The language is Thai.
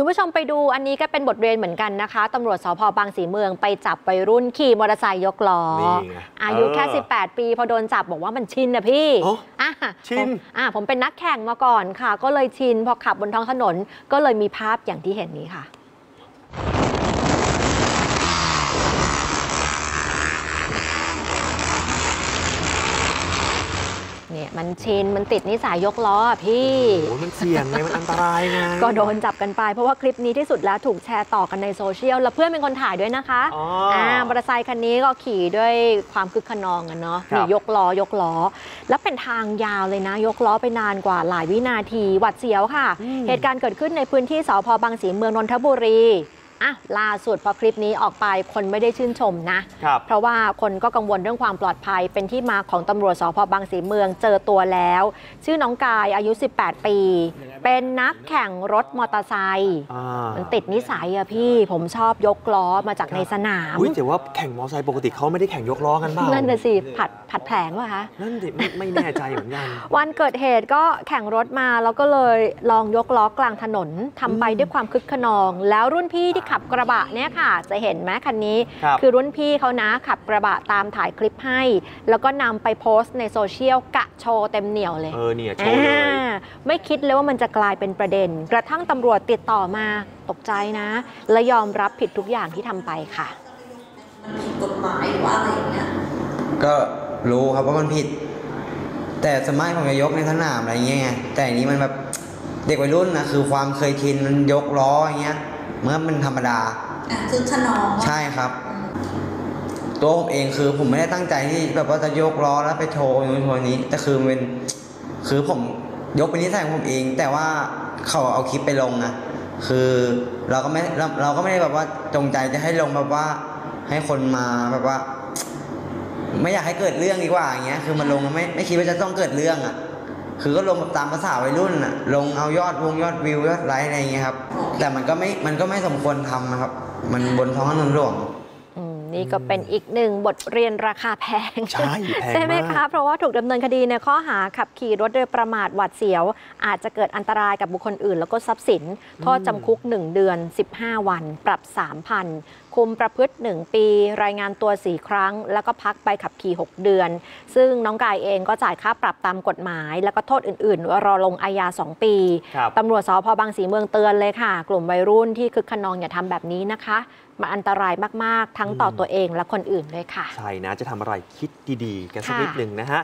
คุณผู้ชมไปดูอันนี้ก็เป็นบทเรียนเหมือนกันนะคะตำรวจสพบางสีเมืองไปจับวัยรุ่นขี่มอเตอร์ไซค์ยกล้อนี่ไงอายุแค่เออ18 ปี พอโดนจับบอกว่ามันชินนะพี่โอ้อะชินผมอะผมเป็นนักแข่งมาก่อนค่ะ ก็เลยชินพอขับบนท้องถนนก็เลยมีภาพอย่างที่เห็นนี้ค่ะ เนี่ยมันชินมันติดนิสัยยกล้ออะพี่ โอ้โหมันเสี่ยงไงมันอันตรายไงก็โดนจับกันไป เพราะว่าคลิปนี้ที่สุดแล้วถูกแชร์ต่อกันในโซเชียล แล้วเพื่อนเป็นคนถ่ายด้วยนะคะอ๋ออ่มอเตอร์ไซคันนี้ก็ขี่ด้วยความคึกขนองกันเนาะครับ มียกล้อยกล้อ แล้วเป็นทางยาวเลยนะ ยกล้อไปนานกว่าหลายวินาทีหวัดเสียวค่ะ เหตุการณ์เกิดขึ้นในพื้นที่สพบางสีเมืองนนทบุรี อะล่าสุดพอคลิปนี้ออกไปคนไม่ได้ชื่นชมนะครับเพราะว่าคนก็กังวลเรื่องความปลอดภัย เป็นที่มาของตำรวจสพบางสีเมืองเจอตัวแล้ว ชื่อน้องกายอายุ 18 ปี เป็นนักแข่งรถมอเตอร์ไซค์อ่ามันติดนิสัยอะพี่ผมชอบยกล้อมาจากในสนามอุ้ยแต่ว่าแข่งมอเตอร์ไซค์ปกติเขาไม่ได้แข่งยกล้อกันเปล่านั่นน่ะสิผัดผัดแผลงวะคะนั่นสิไม่ไม่แน่ใจเหมือนกันวันเกิดเหตุก็แข่งรถมาแล้วก็เลยลองยกล้อกลางถนนทำไปอืมด้วยความคึกขนอง แล้วรุ่นพี่ที่ขับกระบะเนี่ยค่ะ จะเห็นไหมคันนี้ครับคือรุ่นพี่เขานะขับกระบะตามถ่ายคลิปให้ แล้วก็นำไปโพสต์ในโซเชียลกะโชว์เต็มเหนียวเลยเออเนี่ยโชว์เลยอ่าไม่คิดเลยว่ามันจะกลายเป็นประเด็น กระทั่งตำรวจติดต่อมาตกใจนะ และยอมรับผิดทุกอย่างที่ทำไปค่ะมันผิดกฎหมายหรือว่าอะไรอย่างเงี้ยก็รู้ครับว่ามันผิด แต่สมัยผมจะยกในสนามอะไรเงี้ยไงแต่อันนี้มันแบบเด็กวัยรุ่นนะคือความเคยชินมันยกล้ออย่างเงี้ย เมื่อมันธรรมดาอะคือขนองใช่ครับ ตัวผมเองคือผมไม่ได้ตั้งใจที่แบบว่าจะยกล้อแล้วไปโชว์นู้นโชว์นี้แต่คือมันเป็นคือผมยกเป็นนิสัยของผมเอง แต่ว่าเขาเอาคลิปไปลงนะคือเราก็ไม่เราเราก็ไม่ได้แบบว่าจงใจจะให้ลงแบบว่าให้คนมาแบบว่า ไม่อยากให้เกิดเรื่องดีกว่าอย่างเงี้ยคือมันลงไม่ไม่คิดว่าจะต้องเกิดเรื่องอะ คือก็ลงแบบตามภาษาวัยรุ่นอะลงเอายอดวงยอดวิวยอดไลค์อะไรอย่างเงี้ยครับแต่มันก็ไม่มันก็ไม่สมควรทำนะครับ มันบนท้องถนนหลวงอืมนี่ก็เป็นอีกหนึ่งบทเรียนราคาแพง ใช่แพงใช่ไหมมากคะ เพราะว่าถูกดำเนินคดีในข้อหาขับขี่รถโดยประมาทหวาดเสียว อาจจะเกิดอันตรายกับบุคคลอื่น แล้วก็ทรัพย์สิน โทษจำคุก 1 เดือน 15 วัน ปรับ 3,000คุมประพฤติ 1 ปี รายงานตัว 4 ครั้ง แล้วก็พักไปขับขี่ 6 เดือน ซึ่งน้องกายเองก็จ่ายค่าปรับตามกฎหมาย แล้วก็โทษอื่นๆ รอลงอาญา 2 ปีครับตำรวจสพบางสีเมืองเตือนเลยค่ะ กลุ่มวัยรุ่นที่คึกขนองอย่าทำแบบนี้นะคะมันอันตรายมาก ๆ ทั้งต่อตัวเองและคนอื่นด้วยค่ะ ใช่นะ จะทำอะไรคิดดี ๆ กันสักค่ะนิดหนึ่งนะฮะ